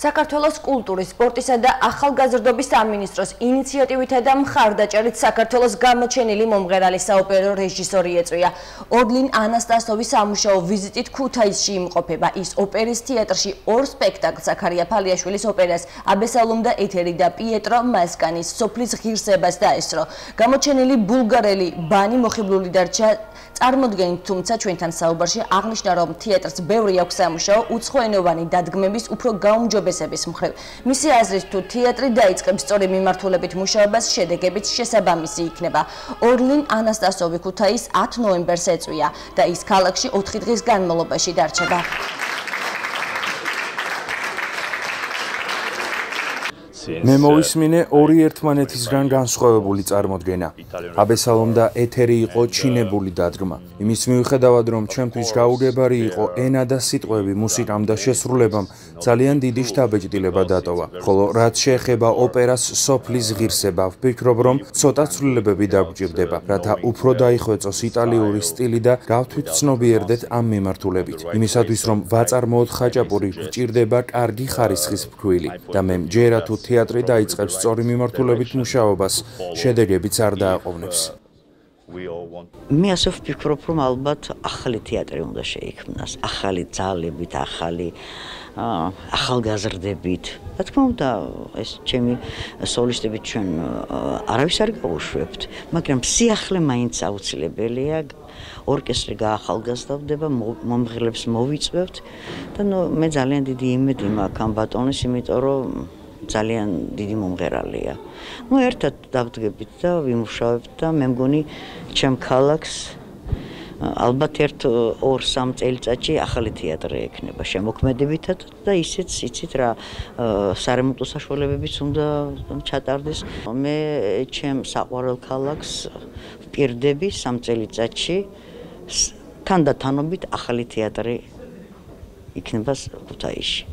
საქართველოს კულტურის, სპორტისა და ახალგაზრდობის სამინისტროს ინიციატივითა და მხარდაჭერით საქართველოს გამოჩენილი მომღერალი საოპერო რეჟისორი ეწვია. ორლინ ანასტასოვის სამუშაო ვიზიტით ქუთაისში იმყოფება. ის ოპერის თეატრში ორ სპექტაკლს ზაქარია ფალიაშვილის ოპერას აბესალომ და ეთერი და პიეტრო მასკანის სოფლის ღირსებას დაესწრო. გამოჩენილი ბულგარელი ბანი მოხიბლული დარჩა წარმოდგენით, თუმცა ჩვენთან საუბარში აღნიშნა, რომ თეატრს ბევრი აქვს სამუშაო, უცხოენოვანი დადგმების უფრო გაუმჯობესებული უმჯობესების მხრივ. მისი აზრით თუ თეატრი დაიწყებს სწორი მიმართულებით მუშაობას, შედეგებიც შესაბამისი იქნება. ორლინ ანასტასოვი ქუთაის 10 ნოემბერს ეწვია და ის ქალაქში 4 დღის განმავლობაში დარჩება. მე მოვისმინე ორი ერთმანეთისგან განსხვავებული წარმოდგენა. აბესალომ და ეთერი იყო ჩინებული დადგმა. იმის მიუხედავად, რომ ჩვენთვის გაუგებარი იყო ენა და სიტყვები მუსიკამ და შესრულებამ, ძალიან დიდი შთაბეჭდილება დატოვა. ხოლო რაც შეეხება ოპერას სოფლის ღირსება, ვფიქრობ, რომ ცოტა ცვლილებები დაგვჭირდება, რათა უფრო დაიხვეწოს იტალიური სტილი და გავთვითცნობიერდეთ ამ მიმართულებით. იმისათვის, რომ ვაწარმოოთ ხაჭაპური, გვჭირდება კარგი ხარისხის ფქვილი და მე მჯერა თუ თეატრი დაიწყებს სწორი მიმართულებით მუშაობას, შედეგებიც არ დააყოვნებს. მე ასე ვფიქრობ, რომ ალბათ ახალი თეატრი უნდა შეიქმნას, ახალი ძალებით, ახალი ახალგაზრდებით. რა თქმა უნდა, ეს ჩემი სოლისტები ჩვენ არავის არ გაუშვებთ, მაგრამ სიახლე მაინც აუცილებელია. ორკესტრი გაახალგაზრდდება, მომღერლებს მოვიწვევთ და ნუ მე ძალიან დიდი იმედი მაქვს ამ ბატონის, იმიტომ რომ ძალიან დიდი მომღერალია. ნუ ერთად დავდგებით და ვიმუშავებთ და მე მგონი ჩემ ქალაქს ალბათ ერთ 2-3 წელიწადში ახალი თეატრი ექნება შემოქმედებითად და ისიც იცით რა სარემონტო საშუალებებიც უნდა ჩატარდეს. მე ჩემ საყვარელ ქალაქს პირდები 3 წელიწადში თანდათანობით ახალი თეატრი იქნება ქუთაისში.